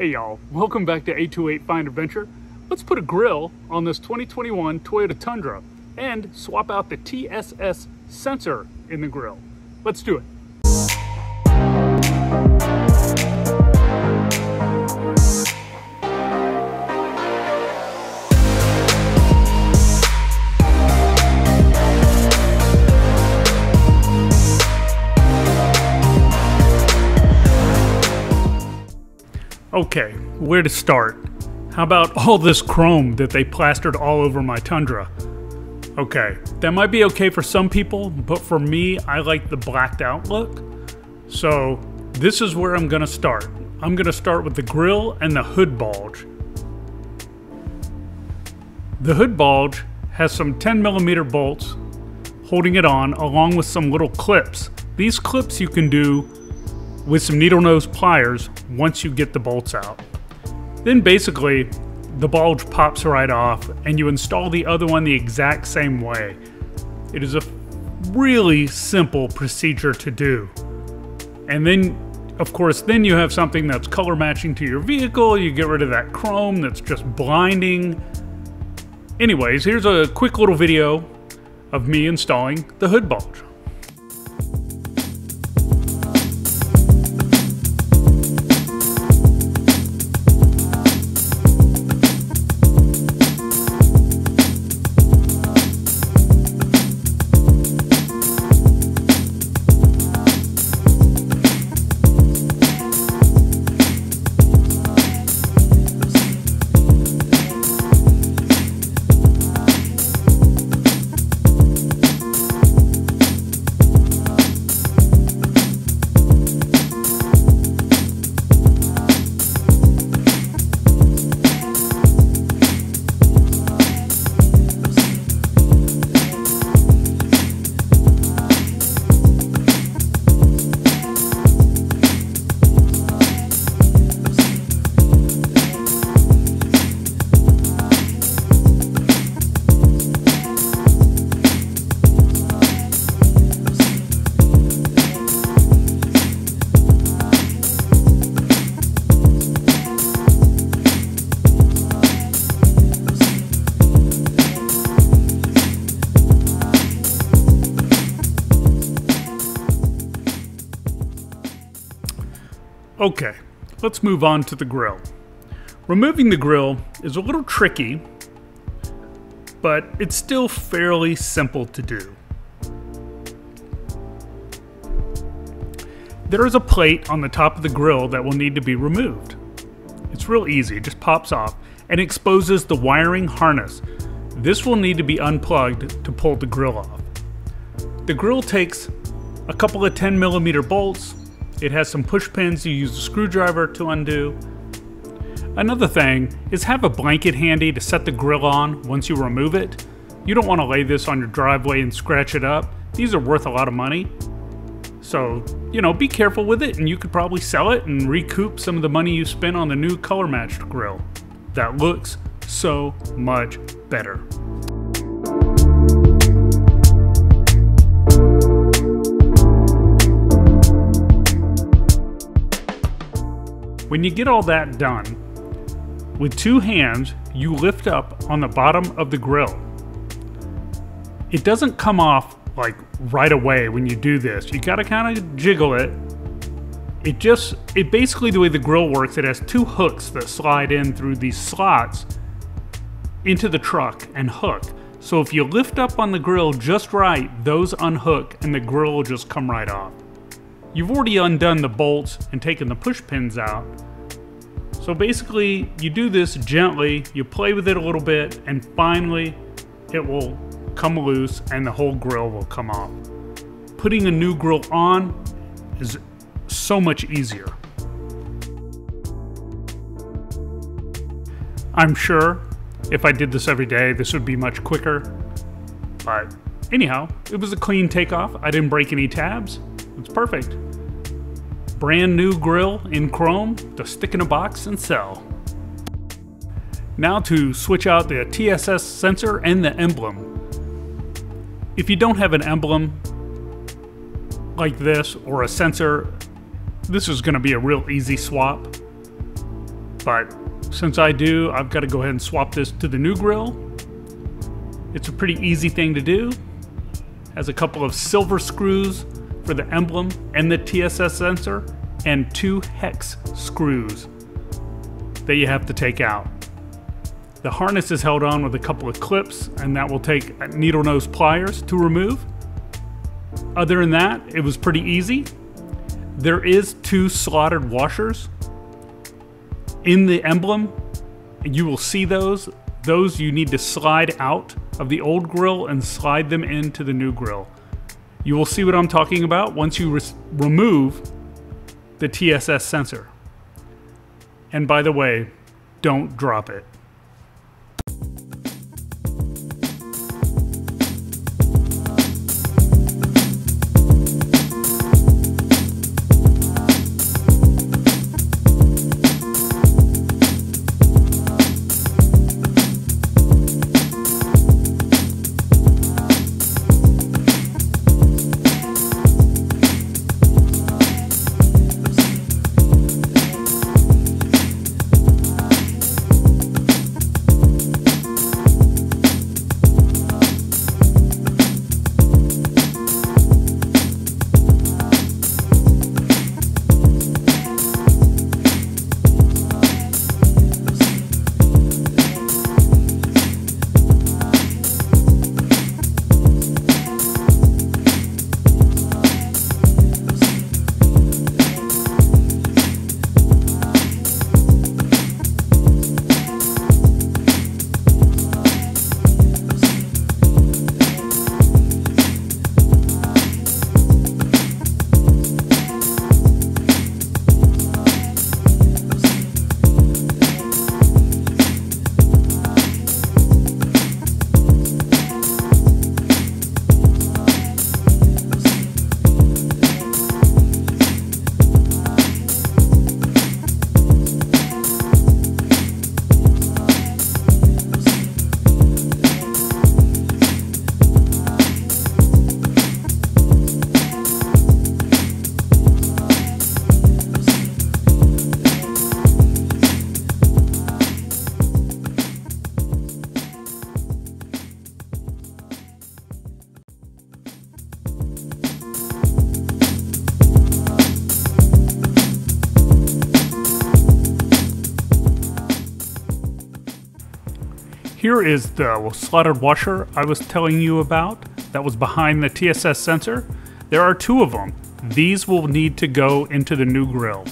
Hey y'all, welcome back to 828 Find Adventure. Let's put a grill on this 2021 Toyota Tundra and swap out the TSS sensor in the grill. Let's do it. Okay, where to start? How about all this chrome that they plastered all over my Tundra? Okay, that might be okay for some people, but for me, I like the blacked out look. So, this is where I'm gonna start. I'm gonna start with the grill and the hood bulge. The hood bulge has some 10 millimeter bolts holding it on along with some little clips. These clips you can do with some needle nose pliers once you get the bolts out. Then basically, the bulge pops right off and you install the other one the exact same way. It is a really simple procedure to do. And then, of course, then you have something that's color matching to your vehicle. You get rid of that chrome that's just blinding. Anyways, here's a quick little video of me installing the hood bulge. Okay, let's move on to the grill. Removing the grill is a little tricky, but it's still fairly simple to do. There is a plate on the top of the grill that will need to be removed. It's real easy, it just pops off and exposes the wiring harness. This will need to be unplugged to pull the grill off. The grill takes a couple of 10 millimeter bolts, it has some push pins you use a screwdriver to undo. Another thing is have a blanket handy to set the grill on once you remove it. You don't want to lay this on your driveway and scratch it up. These are worth a lot of money. So, you know, be careful with it and you could probably sell it and recoup some of the money you spent on the new color matched grill. That looks so much better. When you get all that done, with two hands, you lift up on the bottom of the grill. It doesn't come off like right away when you do this. You gotta kind of jiggle it. It just, it basically the way the grill works, it has two hooks that slide in through these slots into the truck and hook. So if you lift up on the grill just right, those unhook and the grill will just come right off. You've already undone the bolts and taken the push pins out. So basically, you do this gently, you play with it a little bit, and finally it will come loose and the whole grill will come off. Putting a new grill on is so much easier. I'm sure if I did this every day, this would be much quicker. But anyhow, it was a clean takeoff. I didn't break any tabs. It's perfect. Brand new grill in chrome to stick in a box and sell. Now to switch out the TSS sensor and the emblem. If you don't have an emblem like this or a sensor, this is going to be a real easy swap. But since I do, I've got to go ahead and swap this to the new grill. It's a pretty easy thing to do. Has a couple of silver screws for the emblem and the TSS sensor, and two hex screws that you have to take out. The harness is held on with a couple of clips, and that will take needle nose pliers to remove. Other than that, it was pretty easy. There is two slotted washers in the emblem. You will see those. Those you need to slide out of the old grill and slide them into the new grill. You will see what I'm talking about once you re remove the TSS sensor. And by the way, don't drop it. Here is the slotted washer I was telling you about that was behind the TSS sensor. There are two of them. These will need to go into the new grill.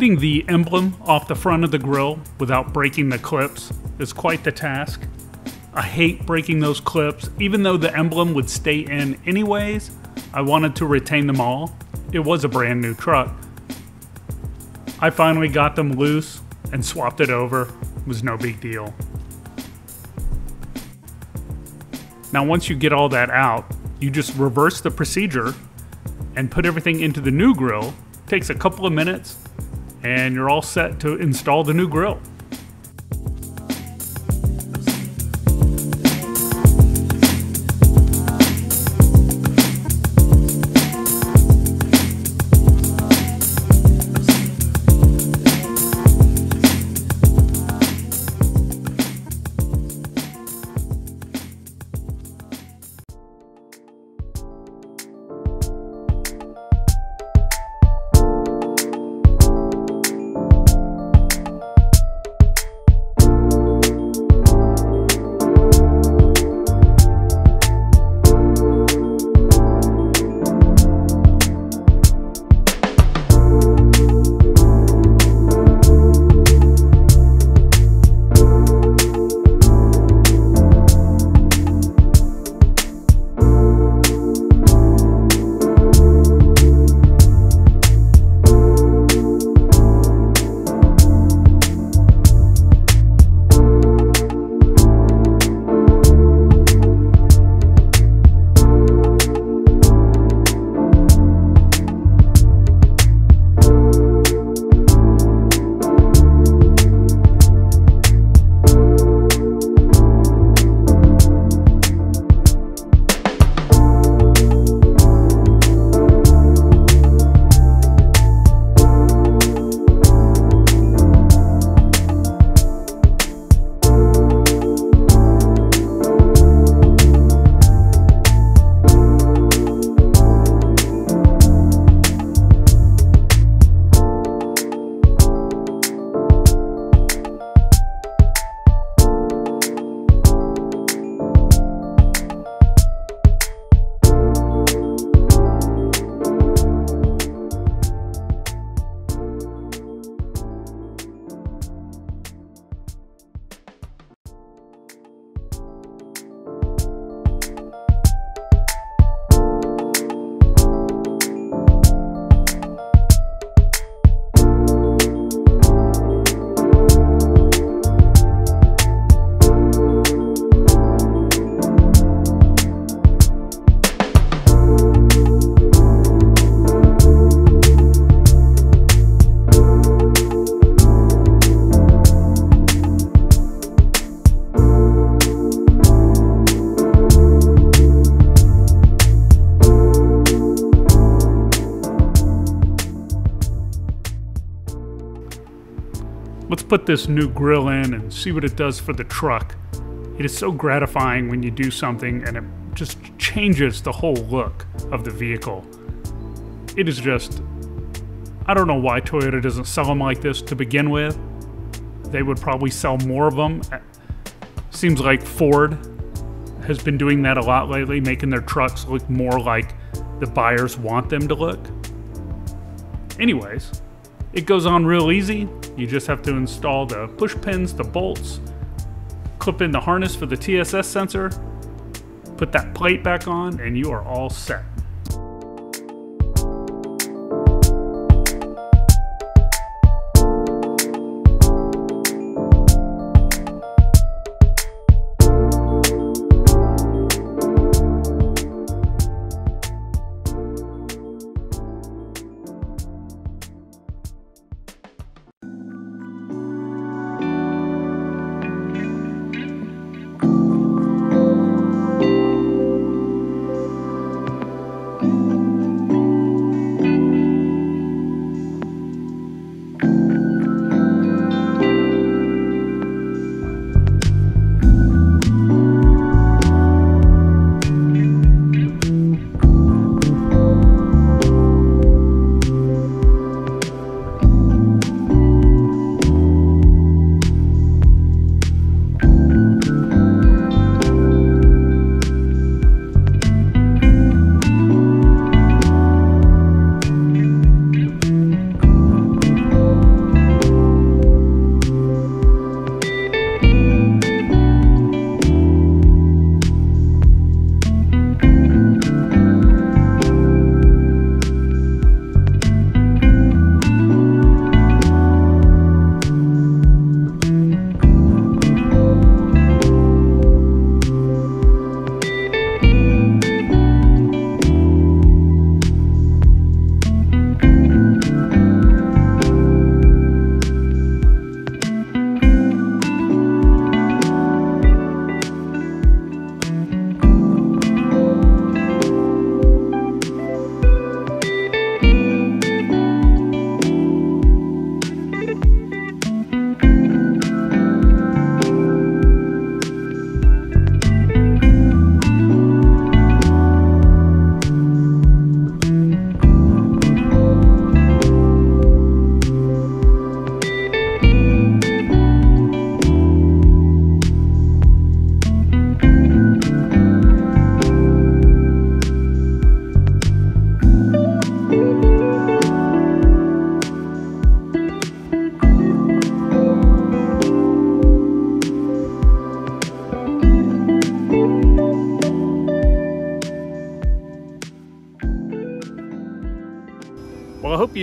Getting the emblem off the front of the grill without breaking the clips is quite the task. I hate breaking those clips. Even though the emblem would stay in anyways, I wanted to retain them all. It was a brand new truck. I finally got them loose and swapped it over. It was no big deal. Now once you get all that out, you just reverse the procedure and put everything into the new grill. It takes a couple of minutes and you're all set to install the new grill. Put this new grill in and see what it does for the truck. It is so gratifying when you do something and it just changes the whole look of the vehicle. It is just, I don't know why Toyota doesn't sell them like this to begin with. They would probably sell more of them. Seems like Ford has been doing that a lot lately, making their trucks look more like the buyers want them to look. Anyways, it goes on real easy. You just have to install the push pins, the bolts, clip in the harness for the TSS sensor, put that plate back on, and you are all set.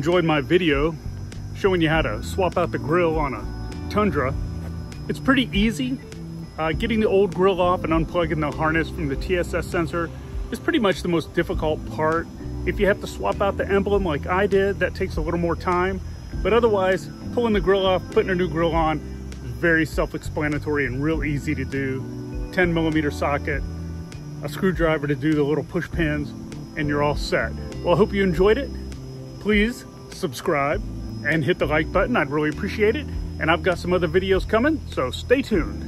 Enjoyed my video showing you how to swap out the grill on a Tundra. It's pretty easy. Uh, getting the old grill off and unplugging the harness from the TSS sensor is pretty much the most difficult part. If you have to swap out the emblem like I did, that takes a little more time. But otherwise, pulling the grill off, putting a new grill on, very self-explanatory and real easy to do. 10 millimeter socket, a screwdriver to do the little push pins, and you're all set. Well, I hope you enjoyed it please subscribe and hit the like button. I'd really appreciate it. And I've got some other videos coming, so stay tuned.